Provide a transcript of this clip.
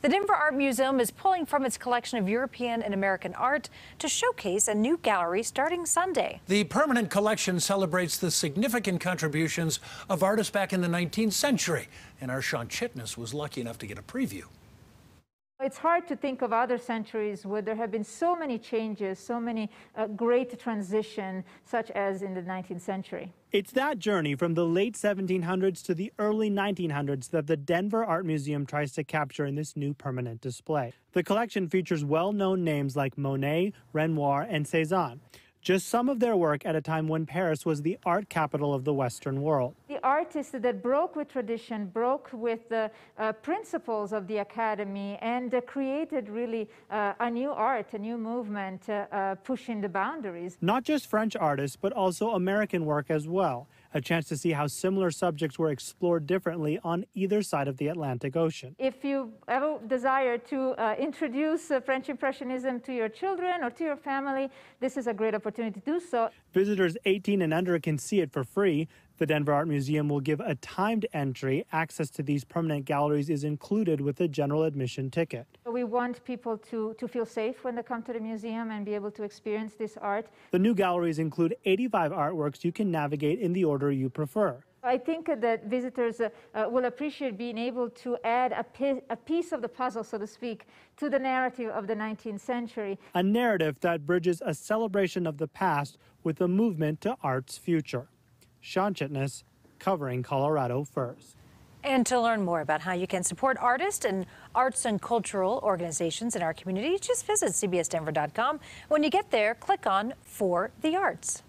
The Denver Art Museum is pulling from its collection of European and American art to showcase a new gallery starting Sunday. The permanent collection celebrates the significant contributions of artists back in the 19th century, and our Shawn Chitnis was lucky enough to get a preview. It's hard to think of other centuries where there have been so many changes, so many uh, great transition, such as in the 19th century. It's that journey from the late 1700s to the early 1900s that the Denver Art Museum tries to capture in this new permanent display. The collection features well-known names like Monet, Renoir, and Cezanne just some of their work at a time when Paris was the art capital of the Western world. Artists that broke with tradition, broke with the uh, principles of the academy, and uh, created really uh, a new art, a new movement, uh, uh, pushing the boundaries. Not just French artists, but also American work as well a chance to see how similar subjects were explored differently on either side of the Atlantic Ocean. If you ever desire to uh, introduce uh, French Impressionism to your children or to your family, this is a great opportunity to do so. Visitors 18 and under can see it for free. The Denver Art Museum will give a timed entry. Access to these permanent galleries is included with the general admission ticket. We want people to, to feel safe when they come to the museum and be able to experience this art. The new galleries include 85 artworks you can navigate in the order you prefer. I think that visitors uh, uh, will appreciate being able to add a, a piece of the puzzle, so to speak, to the narrative of the 19th century. A narrative that bridges a celebration of the past with a movement to art's future. Shawn Chitnis, covering Colorado First. And to learn more about how you can support artists and arts and cultural organizations in our community, just visit cbsdenver.com. When you get there, click on For the Arts.